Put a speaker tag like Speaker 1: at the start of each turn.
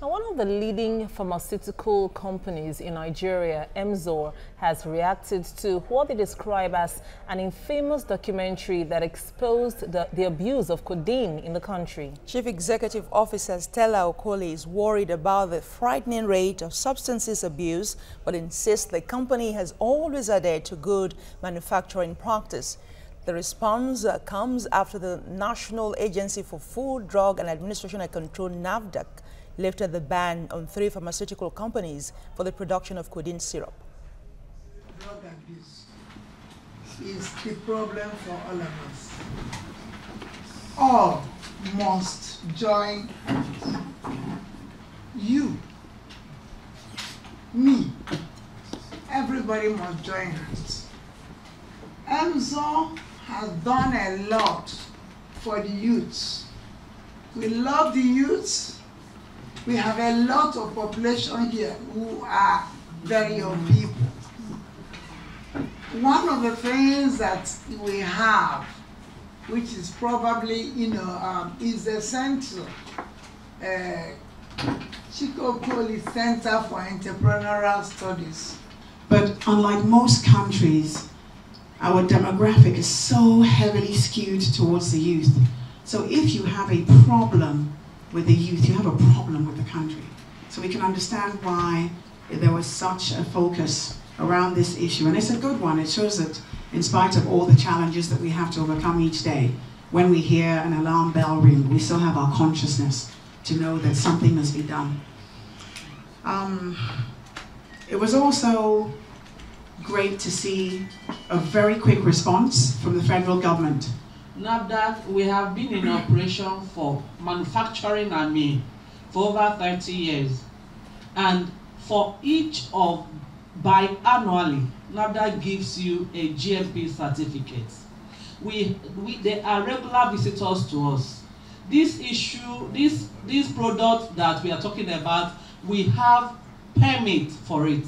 Speaker 1: Now, one of the leading pharmaceutical companies in Nigeria, Emzor, has reacted to what they describe as an infamous documentary that exposed the, the abuse of codeine in the country.
Speaker 2: Chief Executive Officer Stella Okoli is worried about the frightening rate of substances abuse, but insists the company has always adhered to good manufacturing practice. The response uh, comes after the National Agency for Food, Drug and Administration and Control, NAFDAC, lifted the ban on three pharmaceutical companies for the production of codeine syrup.
Speaker 3: Drug abuse is the problem for all of us. All must join. You, me, everybody must join hands. Emzor has done a lot for the youths. We love the youths we have a lot of population here who are very young people. One of the things that we have, which is probably, you know, um, is the center, uh, Chike Okoli Center for Entrepreneurial Studies.
Speaker 4: But unlike most countries, our demographic is so heavily skewed towards the youth. So if you have a problem with the youth, you have a problem with the country. So we can understand why there was such a focus around this issue. And it's a good one. It shows that in spite of all the challenges that we have to overcome each day, when we hear an alarm bell ring, we still have our consciousness to know that something must be done. Um, it was also great to see a very quick response from the federal government
Speaker 5: NAFDAC, we have been in operation for manufacturing and me for over 30 years. And for each of biannually, NAFDAC gives you a GMP certificate. We, we, they are regular visitors to us. This issue, this, this product that we are talking about, we have permit for it.